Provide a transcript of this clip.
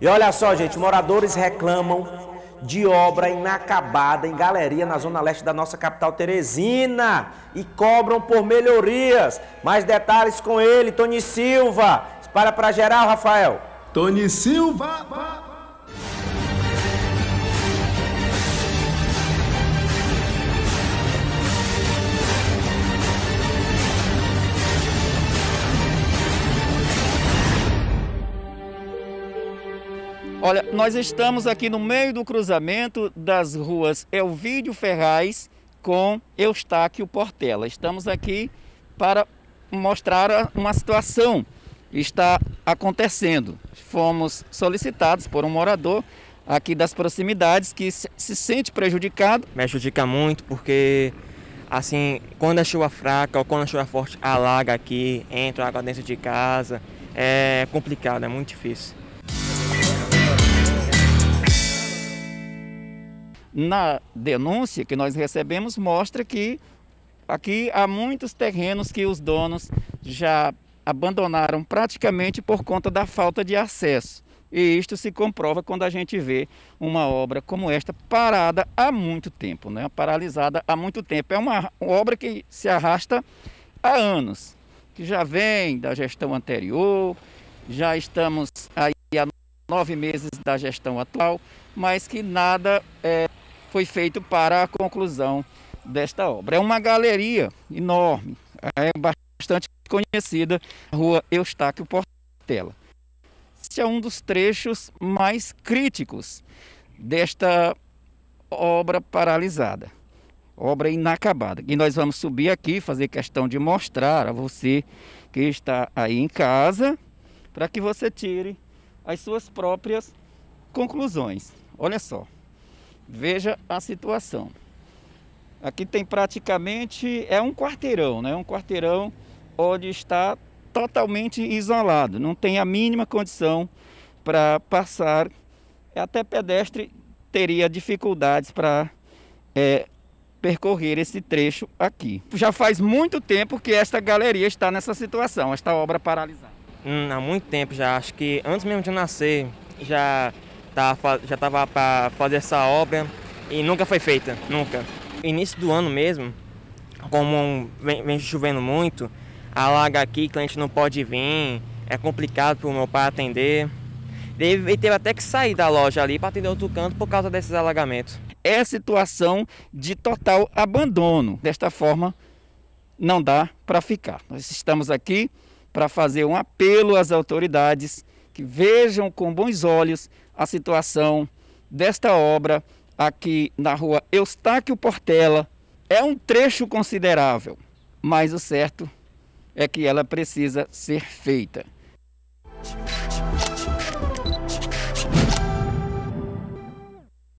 E olha só, gente, moradores reclamam de obra inacabada em galeria na zona leste da nossa capital Teresina e cobram por melhorias. Mais detalhes com ele, Tony Silva. Espalha para geral, Rafael. Tony Silva. Olha, nós estamos aqui no meio do cruzamento das ruas Elvídio Ferraz com Eustáquio Portela. Estamos aqui para mostrar uma situação que está acontecendo. Fomos solicitados por um morador aqui das proximidades que se sente prejudicado. Me prejudica muito porque assim, quando a chuva fraca ou quando a chuva forte alaga aqui, entra água dentro de casa, é complicado, é muito difícil. Na denúncia que nós recebemos mostra que aqui há muitos terrenos que os donos já abandonaram praticamente por conta da falta de acesso. E isto se comprova quando a gente vê uma obra como esta parada há muito tempo, né? paralisada há muito tempo. É uma obra que se arrasta há anos, que já vem da gestão anterior, já estamos aí há nove meses da gestão atual, mas que nada é, foi feito para a conclusão desta obra. É uma galeria enorme, é bastante conhecida, rua Eustáquio Portela. Este é um dos trechos mais críticos desta obra paralisada, obra inacabada. E nós vamos subir aqui, fazer questão de mostrar a você que está aí em casa, para que você tire as suas próprias conclusões. Olha só. Veja a situação. Aqui tem praticamente é um quarteirão, né? Um quarteirão onde está totalmente isolado, não tem a mínima condição para passar. Até pedestre teria dificuldades para é, percorrer esse trecho aqui. Já faz muito tempo que esta galeria está nessa situação, esta obra paralisada. Hum, há muito tempo já, acho que antes mesmo de nascer já já estava para fazer essa obra e nunca foi feita, nunca. Início do ano mesmo, como vem, chovendo muito, alaga aqui, cliente não pode vir, é complicado para o meu pai atender. Ele teve até que sair da loja ali para atender outro canto por causa desses alagamentos. É situação de total abandono. Desta forma, não dá para ficar. Nós estamos aqui para fazer um apelo às autoridades que vejam com bons olhos a situação desta obra aqui na rua Eustáquio Portela. É um trecho considerável, mas o certo é que ela precisa ser feita.